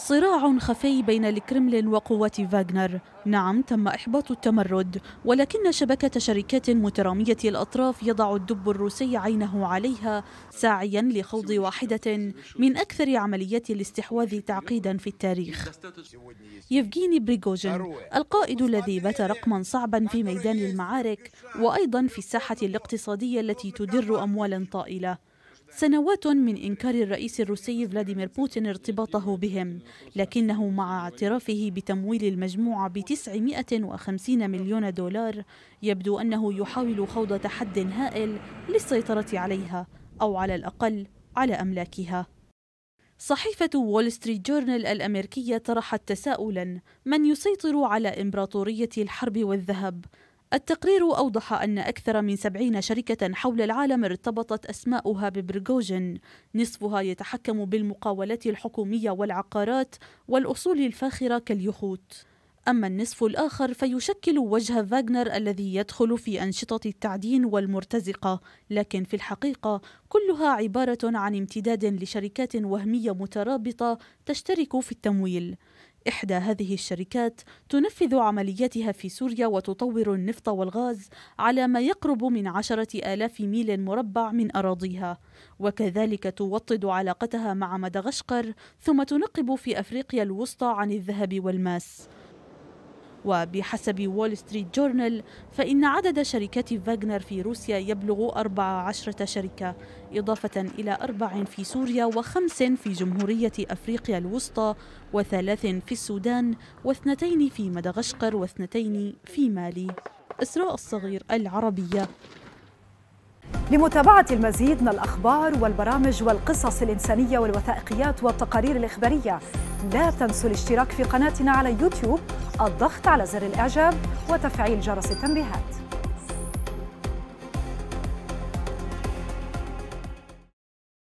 صراع خفي بين الكرملين وقوات فاغنر. نعم تم إحباط التمرد ولكن شبكة شركات مترامية الأطراف يضع الدب الروسي عينه عليها ساعيا لخوض واحدة من أكثر عمليات الاستحواذ تعقيدا في التاريخ. يفغيني بريغوجين القائد الذي بات رقما صعبا في ميدان المعارك وأيضا في الساحة الاقتصادية التي تدر أموالا طائلة. سنوات من إنكار الرئيس الروسي فلاديمير بوتين ارتباطه بهم لكنه مع اعترافه بتمويل المجموعة ب 950 مليون دولار يبدو أنه يحاول خوض تحد هائل للسيطرة عليها أو على الأقل على أملاكها. صحيفة وول ستريت جورنال الأمريكية طرحت تساؤلا من يسيطر على إمبراطورية الحرب والذهب؟ التقرير أوضح أن أكثر من سبعين شركة حول العالم ارتبطت أسماؤها ببرغوجين نصفها يتحكم بالمقاولات الحكومية والعقارات والأصول الفاخرة كاليخوت. أما النصف الآخر فيشكل وجه فاغنر الذي يدخل في أنشطة التعدين والمرتزقة. لكن في الحقيقة كلها عبارة عن امتداد لشركات وهمية مترابطة تشترك في التمويل. إحدى هذه الشركات تنفذ عملياتها في سوريا وتطور النفط والغاز على ما يقرب من عشرة آلاف ميل مربع من أراضيها. وكذلك توطد علاقتها مع مدغشقر ثم تنقب في أفريقيا الوسطى عن الذهب والماس. وبحسب وول ستريت جورنال فإن عدد شركات فاغنر في روسيا يبلغ 14 شركة إضافة إلى أربع في سوريا وخمس في جمهورية أفريقيا الوسطى وثلاث في السودان واثنتين في مدغشقر واثنتين في مالي. إسراء الصغير العربية. لمتابعة المزيد من الأخبار والبرامج والقصص الإنسانية والوثائقيات والتقارير الإخبارية لا تنسوا الاشتراك في قناتنا على يوتيوب الضغط على زر الإعجاب وتفعيل جرس التنبيهات.